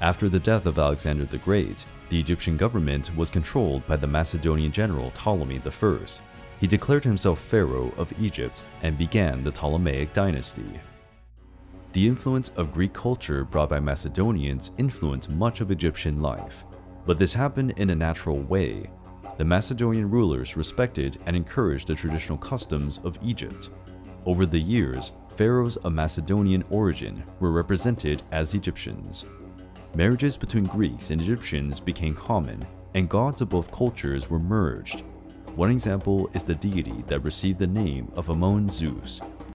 After the death of Alexander the Great, the Egyptian government was controlled by the Macedonian general Ptolemy I. He declared himself pharaoh of Egypt and began the Ptolemaic dynasty. The influence of Greek culture brought by Macedonians influenced much of Egyptian life, but this happened in a natural way. The Macedonian rulers respected and encouraged the traditional customs of Egypt. Over the years, pharaohs of Macedonian origin were represented as Egyptians. Marriages between Greeks and Egyptians became common, and gods of both cultures were merged. One example is the deity that received the name of Amon Zeus,